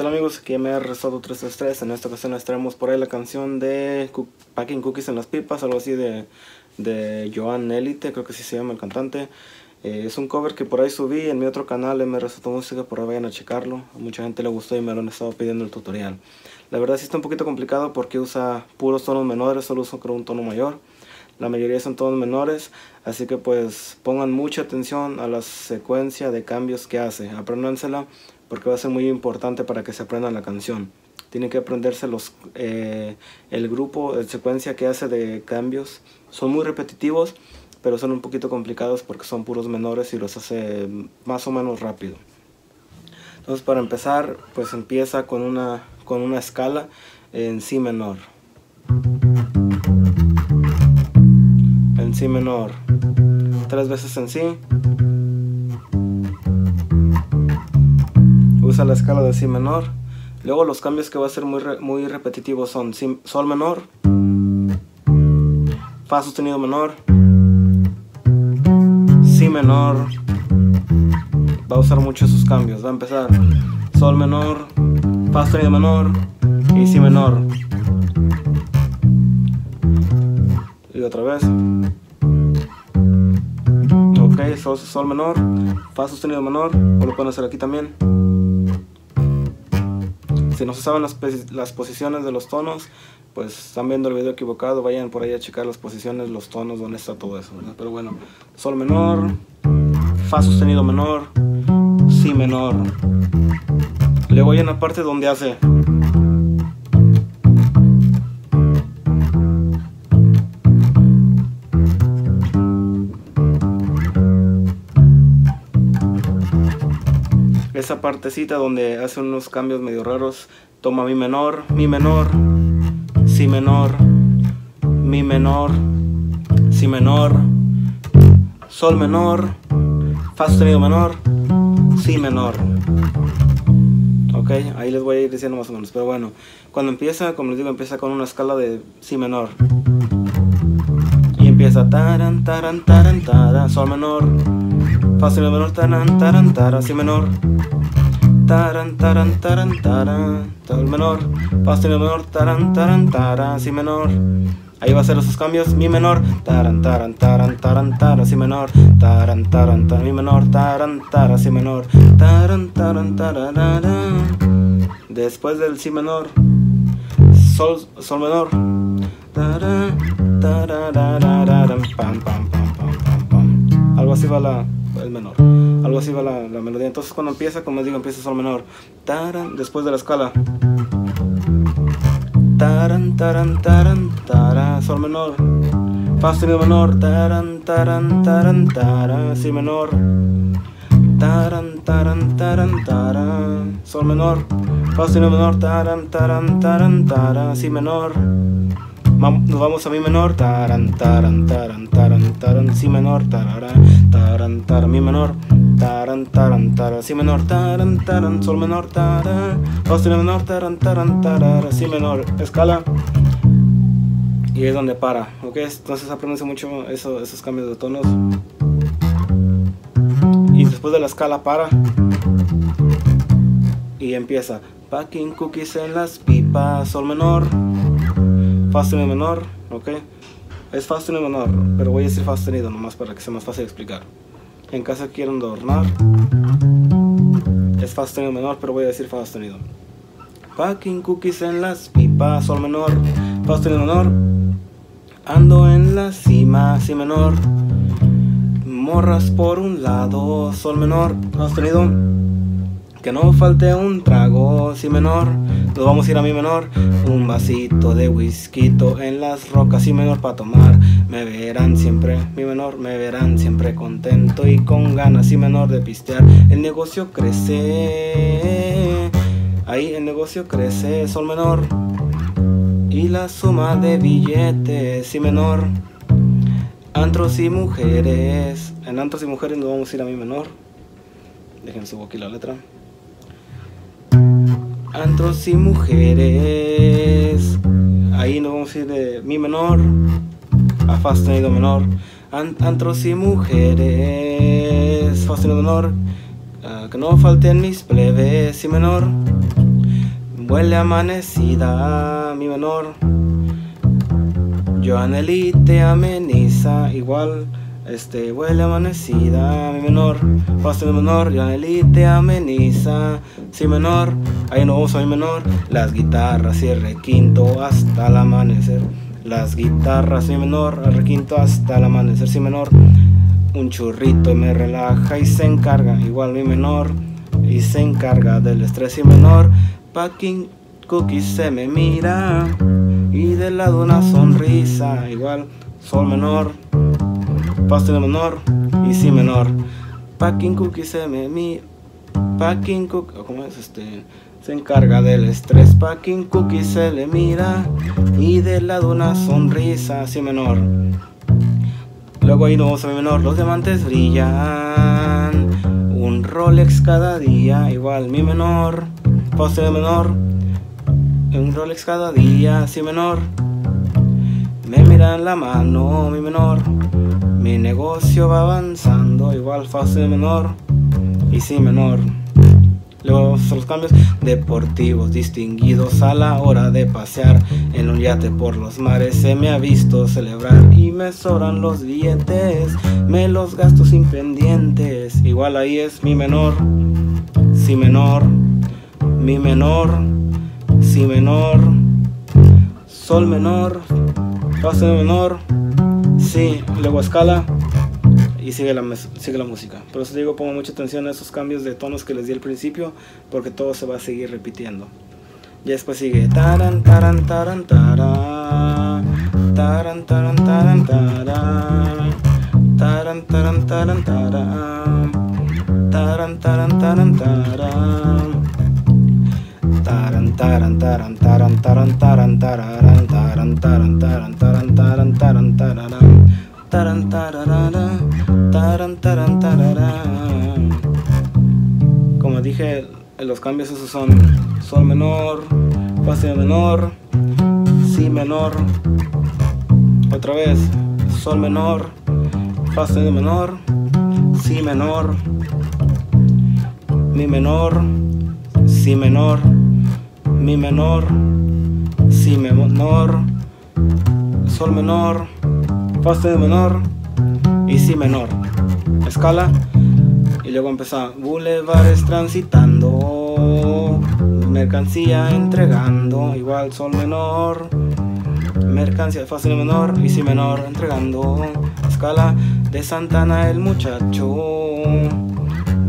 tal amigos? Aquí me ha Resoto 333 En esta ocasión les traemos por ahí la canción de Packing Cookies en las pipas Algo así de, de Joan Elite, creo que así se llama el cantante. Eh, Es un cover que por ahí subí en mi otro canal Me Resoto Música, por ahí vayan a checarlo. A mucha gente le gustó y me lo han estado pidiendo el tutorial. La verdad sí está un poquito complicado porque usa puros tonos menores Solo uso creo un tono mayor. La mayoría son tonos menores, así que pues pongan mucha atención a la secuencia de cambios que hace, apréndansela porque va a ser muy importante para que se aprendan la canción. Tienen que aprenderse los, eh, el grupo, de secuencia que hace de cambios. Son muy repetitivos, pero son un poquito complicados porque son puros menores y los hace más o menos rápido. Entonces para empezar, pues empieza con una, con una escala en Si menor. En Si menor. Tres veces en Si usa la escala de Si menor. Luego los cambios que va a ser muy, muy repetitivos son Sol menor, Fa sostenido menor, Si menor. Va a usar mucho esos cambios. Va a empezar Sol menor, Fa sostenido menor y Si menor. Y otra vez. Ok, sol menor, Fa sostenido menor, o lo pueden hacer aquí también. Si no se saben las, las, posiciones de los tonos, pues están viendo el video equivocado, vayan por ahí a checar las posiciones, los tonos, donde está todo eso, Pero bueno, Sol menor, Fa sostenido menor, Si menor. Luego hay una parte donde hace... esa partecita donde hace unos cambios medio raros. Toma mi menor, mi menor, si menor, mi menor, si menor, sol menor, fa sostenido menor, si menor. Ok, ahí les voy a ir diciendo más o menos. Pero bueno, cuando empieza, como les digo, empieza con una escala de si menor. Y empieza taran, taran, taran, taran, sol menor, fa sostenido menor, taran, si menor taran, taran, taran, taran, tal menor, fa sostenido menor, taran, taran, taran, si menor. Ahí va a ser esos cambios, mi menor, taran, taran, taran, taran, taran, si menor, taran, taran, taran, mi menor, taran, taran, si menor, taran, taran, taran, Después del si menor, sol, sol menor, taran, taran, pam, pam, pam, pam, pam, pam. Algo así va la el menor. Algo así va la, melodía. Entonces cuando empieza, como les digo, empieza sol menor. Taran, después de la escala. Taran, taran, taran, taran, sol menor. Fa sostenido menor. Taran, taran, taran, taran, si menor. Taran, taran, taran, taran, sol menor. Fa sostenido menor. Taran, taran, taran, taran, si menor nos vamos a mi menor, taran, taran, taran, taran, taran, si menor, tararán, taran, taran, mi menor, taran, taran, taran, si menor, taran, taran, sol menor, taran, fa menor, taran, taran, taran, si menor, escala. Y es donde para, ¿ok? Entonces aprendense mucho eso, esos cambios de tonos. Y después de la escala para. Y empieza. Packing cookies en las pipas, sol menor. Fa sostenido menor, ok. Es fa sostenido menor, pero voy a decir fa sostenido nomás para que sea más fácil de explicar. En caso quieran adornar, es fa sostenido menor, pero voy a decir fa sostenido. Packing cookies en las pipas, sol menor, fa sostenido menor. Ando en la cima, si menor. Morras por un lado, sol menor, fa sostenido. Que no falte un trago, si menor. Nos vamos a ir a mi menor. Un vasito de whisky en las rocas, si menor para tomar. Me verán siempre, mi menor, me verán siempre contento y con ganas, si menor de pistear. El negocio crece. Ahí el negocio crece, sol menor. Y la suma de billetes, si menor. Antros y mujeres. En antros y mujeres nos vamos a ir a mi menor. Dejen su aquí la letra antros y mujeres. Ahí nos vamos a ir de mi menor a fa menor. antros y mujeres, fa sostenido menor. Que no falten mis plebes, si menor. Huele amanecida, mi menor. Yo anhelite ameniza, igual. Este, huele amanecida, mi menor, paso mi menor, anhelite ameniza, si menor, ahí no mi menor, las guitarras y el requinto hasta el amanecer, las guitarras mi menor, el requinto hasta el amanecer, si menor, un churrito me relaja y se encarga, igual mi menor, y se encarga del estrés. Y menor, packing cookies se me mira, y de lado una sonrisa, igual sol menor, pasto de menor y si menor. Packing cookie se me mi packing cookie, ¿cómo es este? Se encarga del estrés. Packing cookie se le mira y de lado una sonrisa si menor. Luego ahí no mi menor, los diamantes brillan. Un Rolex cada día, igual mi menor. Pasto de menor. Un Rolex cada día, si menor. Me miran la mano, mi menor. Mi negocio va avanzando, igual fase menor y si menor. Luego los cambios deportivos distinguidos a la hora de pasear en un yate por los mares. Se me ha visto celebrar y me sobran los billetes, me los gasto sin pendientes. Igual ahí es mi menor, si menor, mi menor, si menor, sol menor, fase menor Sí, luego escala y sigue la, música. Por eso digo, pongo mucha atención a esos cambios de tonos que les di al principio, porque todo se va a seguir repitiendo. Y después sigue taran taran taran como dije los cambios esos son sol menor fa menor si menor. Otra vez sol menor fa menor si menor. Mi menor si menor. Mi menor, si menor, sol menor, fa menor y si menor. Escala y luego empieza bulevares transitando, mercancía entregando, igual sol menor, mercancía fa menor y si menor entregando. Escala de Santana el muchacho.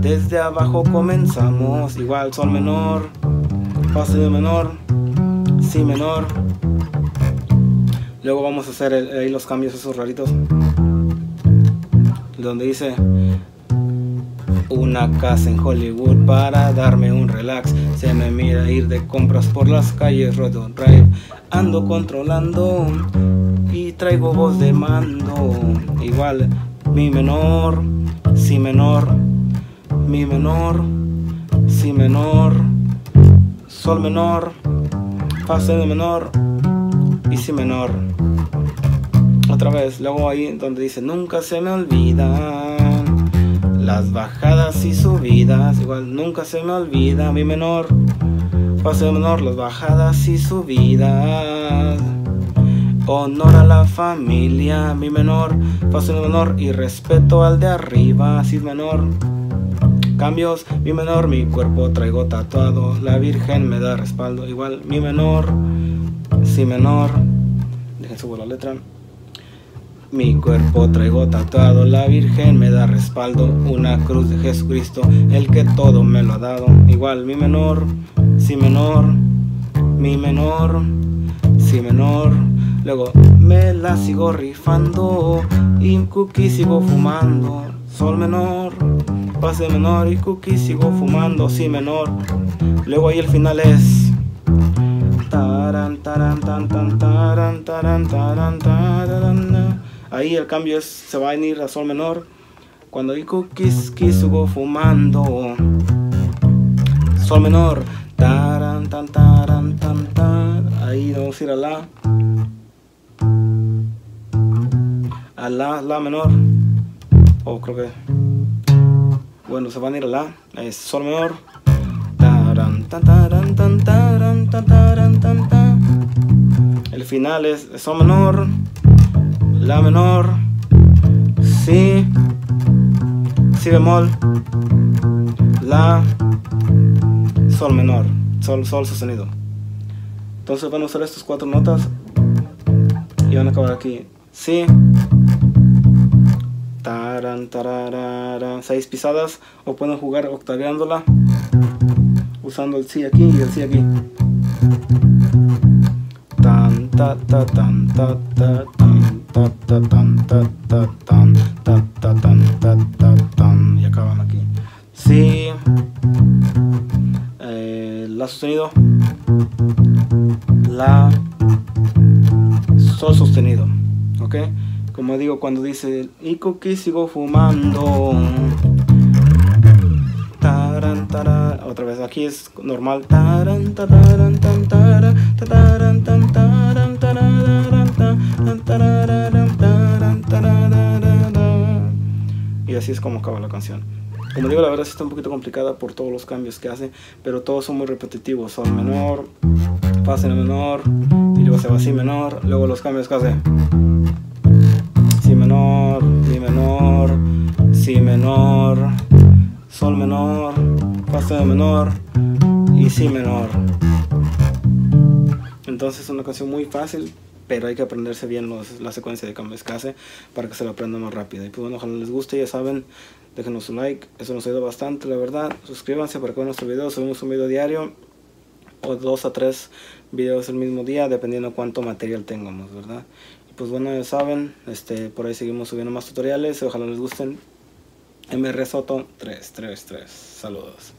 Desde abajo comenzamos, igual sol menor, fa menor, si menor. Luego vamos a hacer ahí los cambios esos raritos. Donde dice una casa en Hollywood para darme un relax. Se me mira ir de compras por las calles Road Drive. Ando controlando y traigo voz de mando. Igual mi menor, si menor, mi menor, si menor sol menor, fa menor y si menor. Otra vez, luego ahí donde dice nunca se me olvidan las bajadas y subidas, igual nunca se me olvida mi menor, fa menor, las bajadas y subidas. Honor a la familia, mi menor, fa menor y respeto al de arriba, si menor. Cambios, mi menor, mi cuerpo traigo tatuado, la virgen me da respaldo, igual mi menor, si menor, dejen subo la letra, mi cuerpo traigo tatuado, la virgen me da respaldo, una cruz de Jesucristo, el que todo me lo ha dado, igual mi menor, si menor, mi menor, si menor, luego me la sigo rifando y cookie sigo fumando, sol menor Pase menor y cookie sigo fumando si menor. Luego ahí el final es Ahí el cambio es se va a venir a sol menor. Cuando hay cookies sigo fumando. Sol menor. Taran taran tan. Ahí vamos a ir a la. A la, la menor. O creo que bueno, se van a ir a la, es sol menor, El final es Sol menor, La menor, Si, Si bemol, La, Sol menor, Sol, Sol sostenido. Entonces van a usar estas cuatro notas y van a acabar aquí. Si, taran, tararara, seis pisadas o pueden jugar octaveándola usando el si aquí y el si aquí. Tan ta ta tan ta ta tan ta ta tan ta ta tan ta ta tan ta ta tan y acaban aquí. Si eh, la sostenido la sol sostenido, ¿ok? Como digo cuando dice y que sigo fumando otra vez aquí es normal. Y así es como acaba la canción. Como digo la verdad sí está un poquito complicada por todos los cambios que hace pero todos son muy repetitivos. Sol menor fa menor y luego se va si menor luego los cambios que hace. Si menor mi menor si menor sol menor fa menor y si menor. Entonces es una canción muy fácil pero hay que aprenderse bien los, la secuencia de cambios que hace para que se lo aprenda más rápido. Y pues bueno ojalá les guste ya saben déjenos un like eso nos ayuda bastante la verdad. Suscríbanse para que vean nuestro video subimos un video diario o dos a tres videos el mismo día dependiendo cuánto material tengamos verdad y pues bueno ya saben este por ahí seguimos subiendo más tutoriales ojalá les gusten. MR Soto 333 saludos